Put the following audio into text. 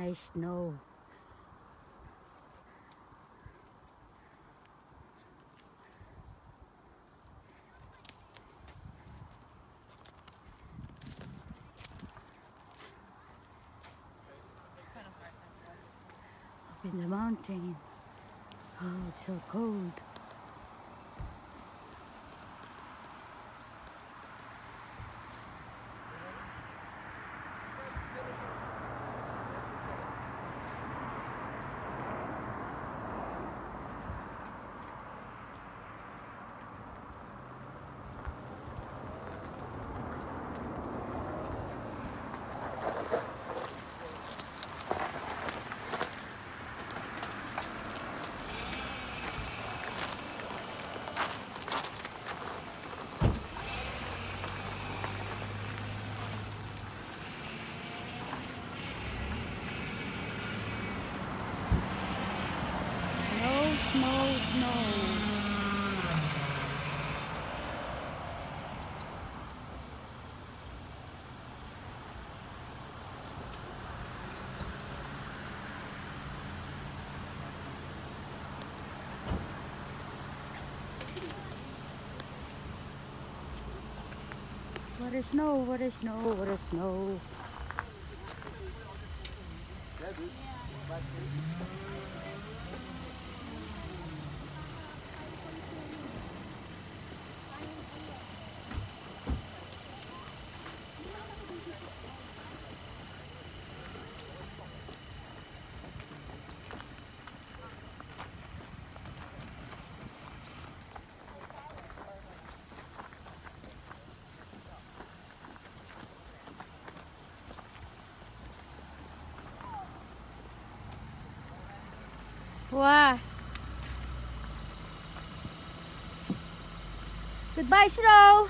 is snow. Up in the mountain. Oh, it's so cold. Snow, snow, snow. What is snow? What is snow? What is snow? Wow. Goodbye, snow.